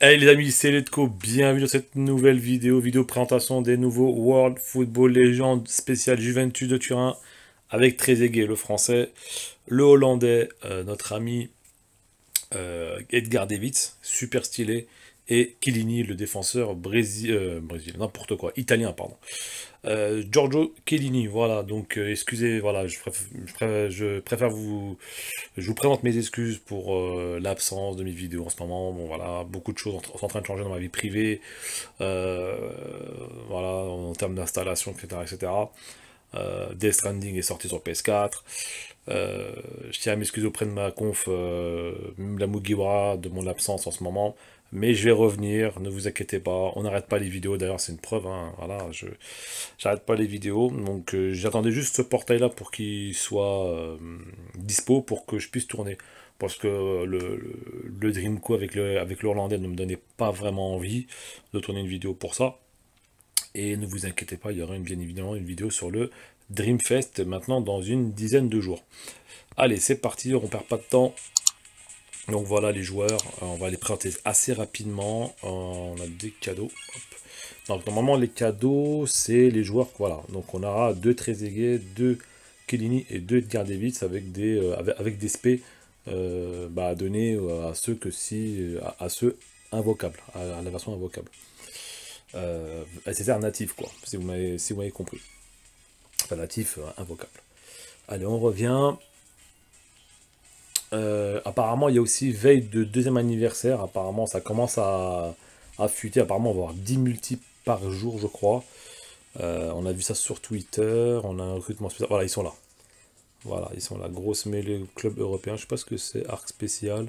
Hey les amis, c'est Letco, bienvenue dans cette nouvelle vidéo, vidéo présentation des nouveaux World Football Legends spécial Juventus de Turin avec Trezeguet, le français, le hollandais, euh, notre ami euh, Edgar Davids, super stylé, et Chiellini, le défenseur brésil, euh, brésil n'importe quoi, italien, pardon. Euh, Giorgio Chiellini, voilà, donc euh, excusez, voilà, je préfère, vous, je vous présente mes excuses pour l'absence de mes vidéos en ce moment, voilà, beaucoup de choses sont en train de changer dans ma vie privée, voilà, en termes d'installation, etc., etc., Death Stranding est sorti sur PS4, je tiens à m'excuser auprès de ma conf, la Mugiwara, de mon absence en ce moment, mais je vais revenir, ne vous inquiétez pas, on n'arrête pas les vidéos, d'ailleurs c'est une preuve, hein, voilà, je j'arrête pas les vidéos, donc euh, j'attendais juste ce portail là pour qu'il soit euh, dispo, pour que je puisse tourner, parce que le, le, Dreamco avec le avec l'Hollandais ne me donnait pas vraiment envie de tourner une vidéo pour ça, et ne vous inquiétez pas, il y aura bien évidemment une vidéo sur le Dreamfest maintenant dans une dizaine de jours. Allez, c'est parti, on perd pas de temps, donc voilà les joueurs, euh, on va les présenter assez rapidement. Euh, on a des cadeaux. Donc normalement les cadeaux, c'est les joueurs, voilà. Donc on aura deux Trezeguet, deux Kellini et deux Edgar avec des, euh, avec, des spé bah, à donner à ceux que si à, ceux invocables, à, la version invocable. C'est-à-dire natif quoi, si vous m'avez si compris. Enfin natif invocable. Allez, on revient. Euh, apparemment, il y a aussi veille de deuxième anniversaire. Apparemment, ça commence à, à fuiter. Apparemment, on va avoir 10 multiples par jour, je crois. Euh, on a vu ça sur Twitter. On a un recrutement spécial. Voilà, ils sont là. Voilà, ils sont là. Grosse mêlée club européen. Je sais pas ce que c'est. Arc spécial.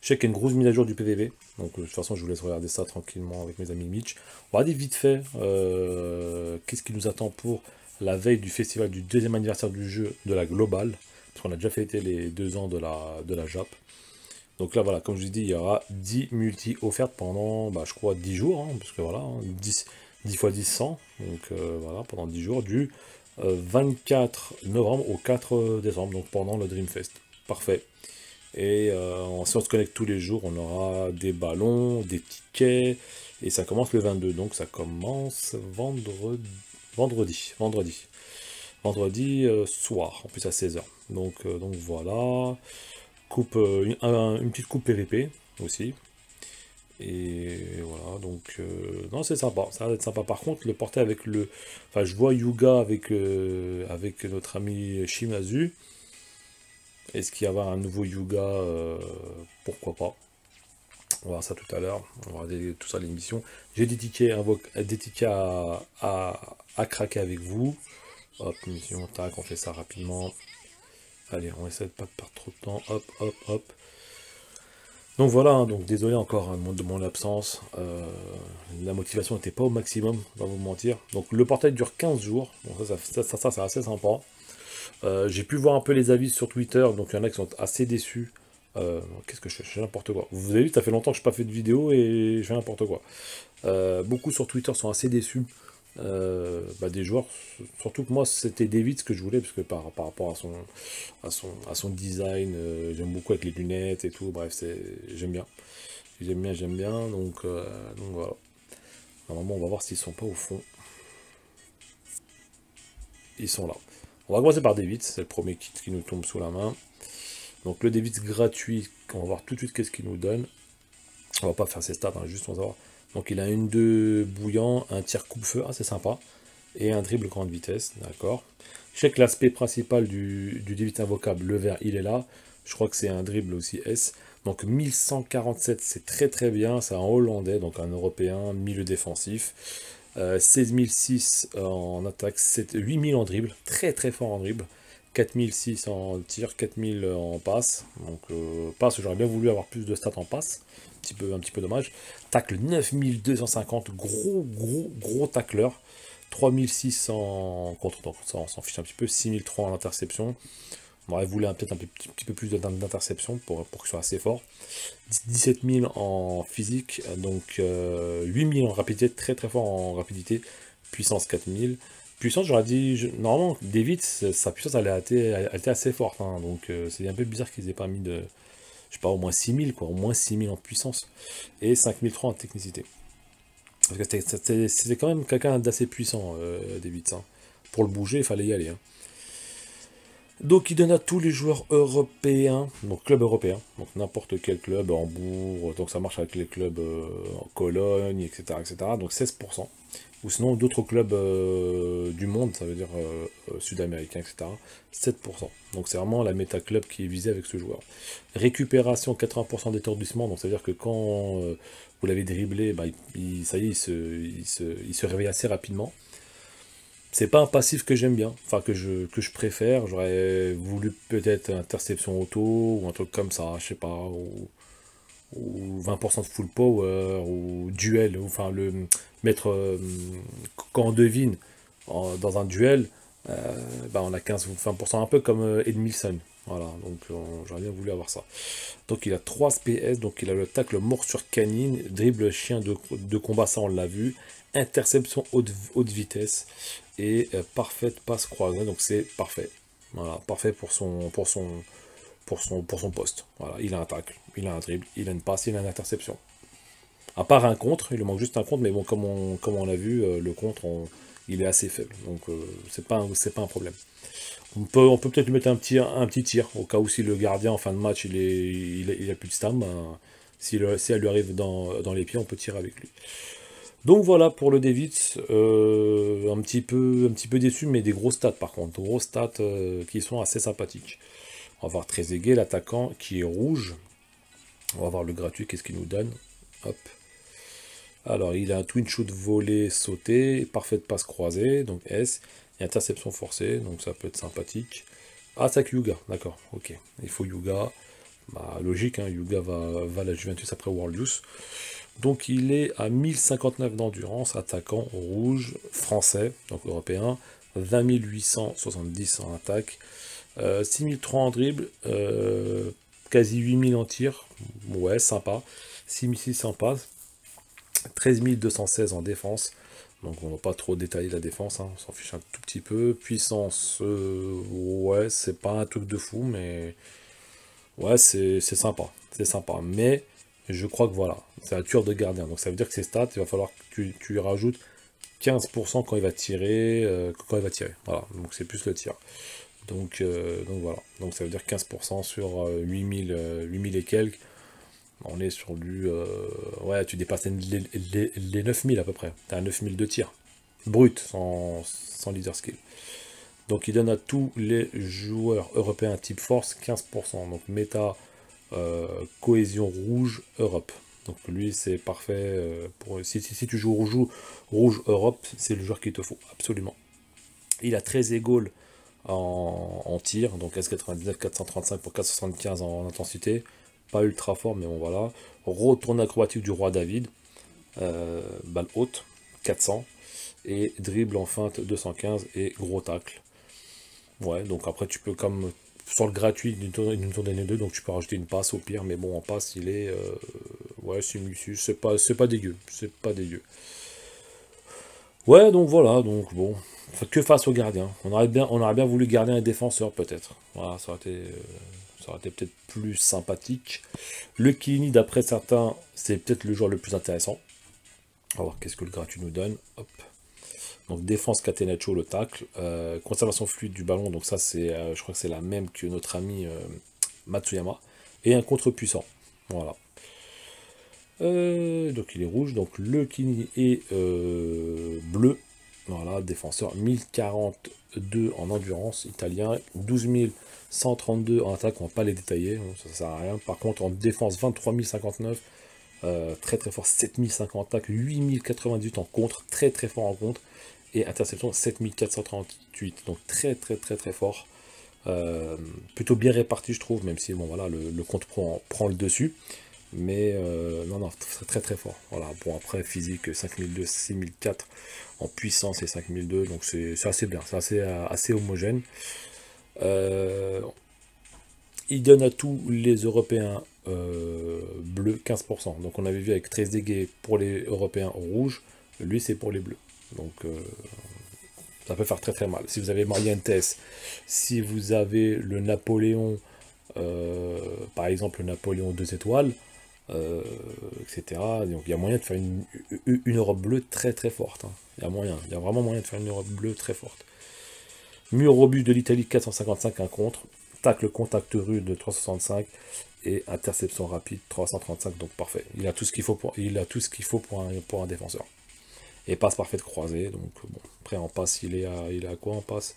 Je sais qu'il y a une grosse mise à jour du PVV. Donc, de toute façon, je vous laisse regarder ça tranquillement avec mes amis Mitch. On va dire vite fait. Euh, qu'est-ce qui nous attend pour la veille du festival du deuxième anniversaire du jeu de la Globale? Parce qu'on a déjà fêté les deux ans de la, JAP. Donc là, voilà, comme je vous dis, il y aura 10 multi offertes pendant, bah, je crois, 10 jours, hein, parce que voilà, 10, 10 x 10, 100, donc euh, voilà, pendant 10 jours, du 24 euh, novembre au 4 décembre, donc pendant le Dreamfest. Parfait. Et euh, si on se connecte tous les jours, on aura des ballons, des tickets, et ça commence le 22, donc ça commence vendredi. Vendredi. vendredi vendredi euh, soir, en plus à 16h. Donc, euh, donc voilà. Coupe, euh, une, petite coupe PVP aussi. Et voilà, donc non c'est sympa, ça va être sympa. Par contre, le porter avec le... Enfin, je vois Yuga avec, notre ami Shimazu. Est-ce qu'il y aura un nouveau Yuga Pourquoi pas? On va voir ça tout à l'heure, on va regarder tout ça l'émission. J'ai des tickets, à, à, craquer avec vous. Hop, mission, tac, on fait ça rapidement. Allez, on essaie de pas perdre trop de temps. Hop, hop, hop. Donc voilà, hein, donc désolé encore hein, de mon absence. Euh, la motivation n'était pas au maximum, on va vous mentir. Donc le portail dure 15 jours. Ça, c'est assez sympa. Euh, j'ai pu voir un peu les avis sur Twitter, donc il y en a qui sont assez déçus. Euh, qu'est-ce que je fais? Je fais n'importe quoi. Vous avez vu, ça fait longtemps que je n'ai pas fait de vidéo et je fais n'importe quoi. beaucoup sur Twitter sont assez déçus. Euh, bah, des joueurs, surtout que moi c'était David ce que je voulais, parce que par, par rapport à son, à son, à son design, euh, j'aime beaucoup avec les lunettes et tout, bref, j'aime bien. J'aime bien, j'aime bien, donc, euh, donc voilà. Normalement, on va voir s'ils sont pas au fond. Ils sont là. On va commencer par David, c'est le premier kit qui nous tombe sous la main. Donc le David gratuit, on va voir tout de suite qu'est-ce qu'il nous donne. On va pas faire ses stats, hein, juste on va voir donc il a une 2 bouillant, un tir coupe-feu, c'est sympa, et un dribble grande vitesse, d'accord. Je sais que l'aspect principal du, du invocable, le vert, il est là. Je crois que c'est un dribble aussi S. Donc 1147, c'est très très bien, c'est un hollandais, donc un européen, milieu défensif. Euh, 16006 en attaque, 8000 en dribble, très très fort en dribble. 4006 en tir, 4000 en passe. Donc euh, passe, j'aurais bien voulu avoir plus de stats en passe petit peu, un petit peu dommage. Tacle 9250, gros, gros, gros tacleur. 3600 contre, donc ça on s'en fiche un petit peu, 6003 en interception. On aurait voulu peut-être un petit, peu plus d'interception pour, pour qu'il soit assez fort. 17 000 en physique, donc 8 euh, 000 en rapidité, très très fort en rapidité, puissance 4000. Puissance, j'aurais dit, normalement, David, sa puissance elle a été, assez forte, hein. donc euh, c'est un peu bizarre qu'ils aient pas mis de, je sais pas, au moins 6000, quoi, au moins 6000 en puissance, et 5003 en technicité. Parce que c'était quand même quelqu'un d'assez puissant, euh, David. Hein. Pour le bouger, il fallait y aller. Hein. Donc il donne à tous les joueurs européens, donc club européen, donc n'importe quel club, Hambourg, donc ça marche avec les clubs euh, en Cologne, etc. Donc 16%. Ou sinon d'autres clubs euh, du monde, ça veut dire euh, sud-américain, etc. 7%. Donc c'est vraiment la méta club qui est visée avec ce joueur. Récupération 80% d'étourdissement, donc ça veut dire que quand vous l'avez dribblé, bah, ça y est, il se réveille assez rapidement. C'est pas un passif que j'aime bien, enfin que je, que je préfère. J'aurais voulu peut-être interception auto ou un truc comme ça, je sais pas, 20% de full power ou duel, ou, enfin le mettre euh, quand on devine dans un duel, euh, bah on a 15 ou 20%, un peu comme euh, Edmilson. Voilà, donc j'aurais bien voulu avoir ça. Donc il a 3 PS, donc il a le tacle mort sur canine, dribble chien de, de combat, ça on l'a vu, interception haute, haute vitesse, et parfaite passe croisée, donc c'est parfait. Voilà, parfait pour son, pour son, pour son, pour son poste. Voilà, il a un tacle, il a un dribble, il a une passe, il a une interception. À part un contre, il lui manque juste un contre, mais bon, comme on, comme on l'a vu, euh, le contre, il est assez faible, donc euh, c'est pas, pas un problème. On peut, on peut peut-être lui mettre un petit, un petit tir, au cas où si le gardien en fin de match il est, il, a plus de stam, ben, si, si, elle lui arrive dans, dans les pieds, on peut tirer avec lui. Donc voilà pour le David, euh, un, petit peu, un petit peu déçu, mais des gros stats par contre, gros stats euh, qui sont assez sympathiques. On va voir Trezeguet, l'attaquant qui est rouge. On va voir le gratuit, qu'est-ce qu'il nous donne. Hop. Alors il a un twin shoot volé sauté, parfaite passe croisée, donc S, interception forcée, donc ça peut être sympathique. Attaque Yuga, d'accord, ok. Il faut Yuga, bah, logique, hein, Yuga va, va la Juventus après World. Donc il est à 1059 d'endurance, attaquant rouge, français, donc européen, 20 870 en attaque, 6003 euh, en dribble, euh, quasi 8000 en tir, ouais, sympa, 6600 passes, 13 216 en défense, donc on va pas trop détailler la défense, hein, on s'en fiche un tout petit peu, puissance, euh, ouais, c'est pas un truc de fou, mais ouais, c'est sympa, c'est sympa, mais je crois que voilà, c'est un tueur de gardien. Donc ça veut dire que ses stats, il va falloir que tu, tu lui rajoutes 15% quand il va tirer, euh, quand il va tirer. Voilà, donc c'est plus le tir. Donc, euh, donc voilà, donc ça veut dire 15% sur 8000, euh, 8000 et quelques. On est sur du... ouais, tu dépasses les, les, 9000 à peu près. Tu as 9000 de tir. Brut, sans, leader skill. Donc il donne à tous les joueurs européens type force 15%. Donc méta euh, cohésion rouge Europe. Donc lui c'est parfait euh, pour si, si, tu joues rouge, rouge Europe, c'est le joueur qu'il te faut, absolument. Il a 13 égaux en, tir, donc S99 435 pour 475 en, intensité. Pas ultra fort, mais bon voilà. Retourne acrobatique du roi David, euh, balle haute, 400. Et dribble en feinte 215 et gros tacle. Ouais, donc après tu peux comme sur le gratuit, une tournée 2, donc tu peux rajouter une passe au pire, mais bon, en passe, il est. Euh, ouais, c'est c'est pas, pas dégueu, c'est pas dégueu. Ouais, donc voilà, donc bon, que face au gardien. On aurait bien, voulu garder un défenseur, peut-être. Voilà, ça aurait été, euh, aurait été peut-être plus sympathique. Le Kini, d'après certains, c'est peut-être le joueur le plus intéressant. On va voir qu'est-ce que le gratuit nous donne. Hop. Donc défense Catenaccio, le tacle. Euh, conservation fluide du ballon, donc ça c'est, euh, je crois que c'est la même que notre ami euh, Matsuyama. Et un contre puissant. Voilà. donc il est rouge, donc le Kini est bleu. Voilà, défenseur 1042 en endurance italien, 12132 en attaque, on va pas les détailler, ça, ça sert à rien. Par contre en défense 23059, très très fort, 7050 en attaque, 8098 en contre, très très fort en contre et interception 7438. Donc très très très très fort. Euh, plutôt bien réparti je trouve, même si bon voilà le, compte prend, prend, le dessus. Mais euh, non non très très fort. Voilà, bon après physique 5002, 6004 en puissance et 5002, donc c'est assez bien, c'est assez, assez homogène. Euh, il donne à tous les Européens bleus 15%. Donc on avait vu avec 13 dégâts pour les Européens rouges, lui c'est pour les bleus. Donc euh, ça peut faire très très mal. Si vous avez Marientes, si vous avez le Napoléon par exemple le Napoléon 2 étoiles, etc. Donc il y a moyen de faire une, Europe bleue très très forte. Hein. Il y a moyen, il y a vraiment moyen de faire une Europe bleue très forte. Mur robuste de l'Italie 455, un contre. Tacle contact rude 365 et interception rapide 335 donc parfait il a tout ce qu'il faut pour il a tout ce qu'il faut pour un, pour un défenseur et passe parfaite croisée donc bon après en passe il est à il est à quoi en passe?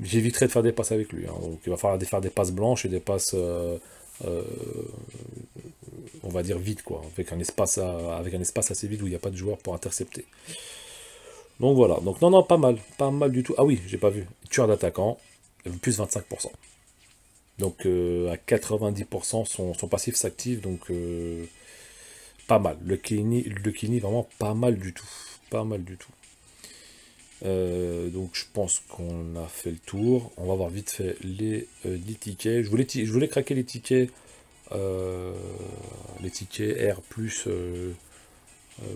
J'éviterai de faire des passes avec lui hein. donc il va falloir faire des passes blanches et des passes euh, euh, on va dire vite quoi avec un espace avec un espace assez vide où il n'y a pas de joueur pour intercepter donc voilà donc non non pas mal pas mal du tout ah oui j'ai pas vu tueur d'attaquant plus 25%. Donc euh, à 90% son, passif s'active, donc euh, pas mal. Le Kini, le Kini vraiment pas mal du tout. Pas mal du tout. Euh, donc je pense qu'on a fait le tour. On va voir vite fait les, tickets. Je voulais, je voulais craquer les tickets. les tickets R plus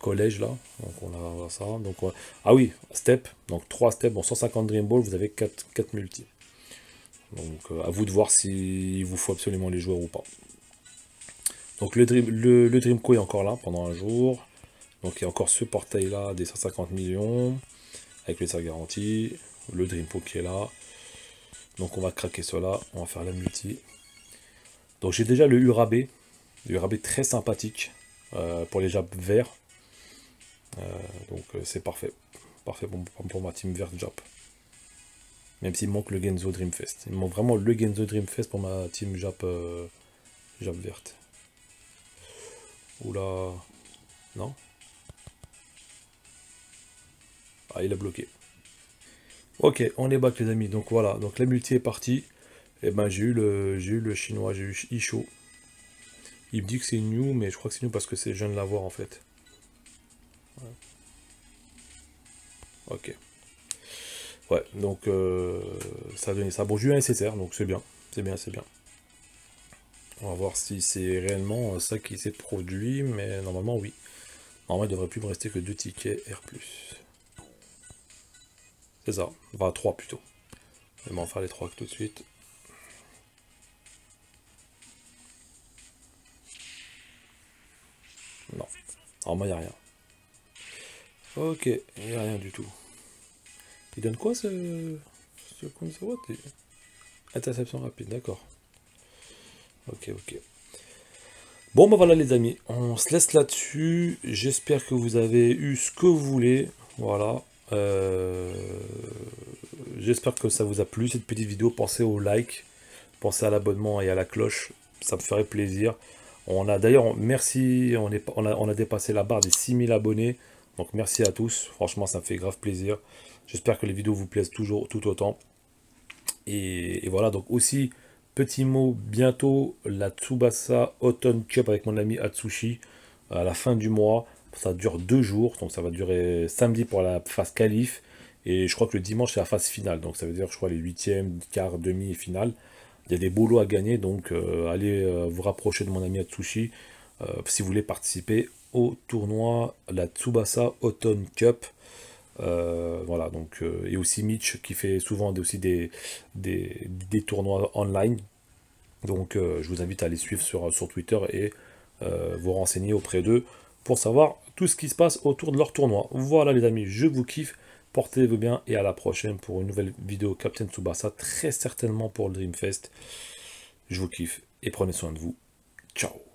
collège là. Donc on a ça. Donc, Ah oui, step. Donc 3 steps. Bon 150 Dream Ball, vous avez 4, 4 multi. Donc euh, à vous de voir s'il vous faut absolument les joueurs ou pas. Donc le, Dream, le, Dreamco est encore là pendant un jour. Donc il y a encore ce portail là des 150 millions avec les garantie. Le Dreamco qui est là. Donc on va craquer cela, on va faire la multi. Donc j'ai déjà le Urabé, le Urabé très sympathique euh, pour les Jap verts. Euh, donc c'est parfait, parfait pour, pour ma team verte Jap. Même s'il manque le Genzo Dreamfest. Il manque vraiment le Genzo Dreamfest pour ma team Jap, euh, Jap verte. Oula. Non Ah, il a bloqué. Ok, on est back les amis. Donc voilà, donc la multi est partie. Et eh ben j'ai eu le j'ai eu le chinois, j'ai eu Isho. Il me dit que c'est new, mais je crois que c'est new parce que c'est jeune de l'avoir en fait. Ok. Ouais, donc euh, ça a donné ça. Bon, j'ai eu un SSR, donc c'est bien, c'est bien, c'est bien. On va voir si c'est réellement ça qui s'est produit, mais normalement oui. Normalement, il devrait plus me rester que deux tickets R+. C'est ça, enfin 3 plutôt. On va en faire les 3 tout de suite. Non, normalement il n'y a rien. Ok, il n'y a rien du tout. Il donne quoi ce, ce Interception rapide, d'accord. Ok, ok. Bon, ben voilà les amis, on se laisse là-dessus. J'espère que vous avez eu ce que vous voulez. Voilà. Euh, j'espère que ça vous a plu cette petite vidéo. Pensez au like, pensez à l'abonnement et à la cloche. Ça me ferait plaisir. On a d'ailleurs, merci, on, a dépassé la barre des 6000 abonnés. Donc merci à tous. Franchement, ça me fait grave plaisir. J'espère que les vidéos vous plaisent toujours tout autant. Et, voilà, donc aussi, petit mot, bientôt la Tsubasa Autumn Cup avec mon ami Atsushi à la fin du mois. Ça dure deux jours, donc ça va durer samedi pour la phase qualif. Et je crois que le dimanche, c'est la phase finale. Donc ça veut dire, je crois, les huitièmes, quart, demi et finale. Il y a des boulots à gagner, donc euh, allez euh, vous rapprocher de mon ami Atsushi euh, si vous voulez participer au tournoi, la Tsubasa Autumn Cup. Voilà, donc, et aussi Mitch qui fait souvent aussi des, des, tournois online. Donc je vous invite à les suivre sur, sur Twitter et vous renseigner auprès d'eux pour savoir tout ce qui se passe autour de leur tournoi. Voilà les amis, je vous kiffe, portez-vous bien et à la prochaine pour une nouvelle vidéo Captain Tsubasa, très certainement pour le Dreamfest. Je vous kiffe et prenez soin de vous. Ciao